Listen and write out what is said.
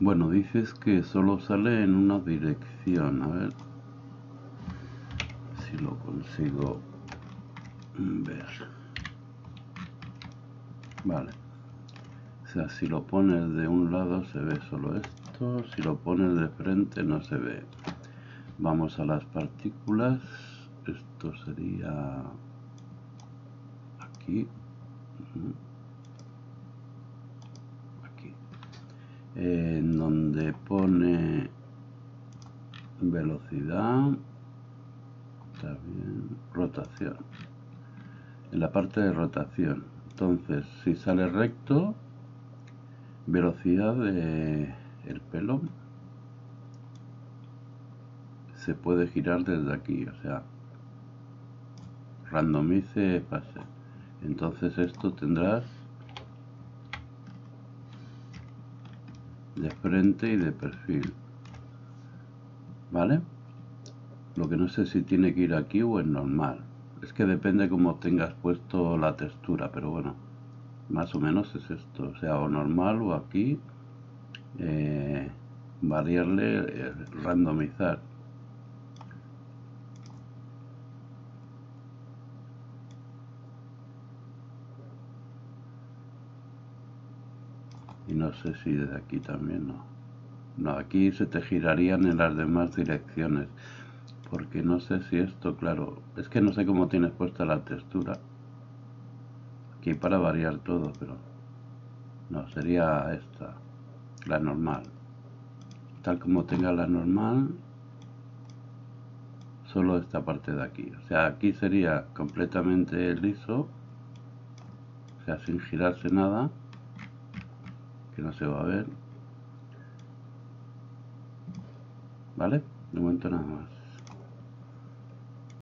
Bueno, dices que solo sale en una dirección. A ver si lo consigo ver. Vale. O sea, si lo pones de un lado se ve solo esto, si lo pones de frente no se ve. Vamos a las partículas. Esto sería aquí. En donde pone velocidad. Está bien. Rotación. En la parte de rotación. Entonces, si sale recto, velocidad de el pelo se puede girar desde aquí, o sea, randomice fase. Entonces esto tendrás de frente y de perfil. ¿Vale? Lo que no sé si tiene que ir aquí o en normal. Es que depende cómo tengas puesto la textura, pero bueno, más o menos es esto. O sea, o normal o aquí. Eh, variarle, eh, randomizar. Y no sé si desde aquí también no no aquí se te girarían en las demás direcciones porque no sé si esto claro es que no sé cómo tienes puesta la textura. Aquí para variar todo pero no sería esta la normal. Tal como tenga la normal solo esta parte de aquí. O sea aquí sería completamente liso o sea sin girarse nada que no se va a ver. ¿Vale? De momento nada más.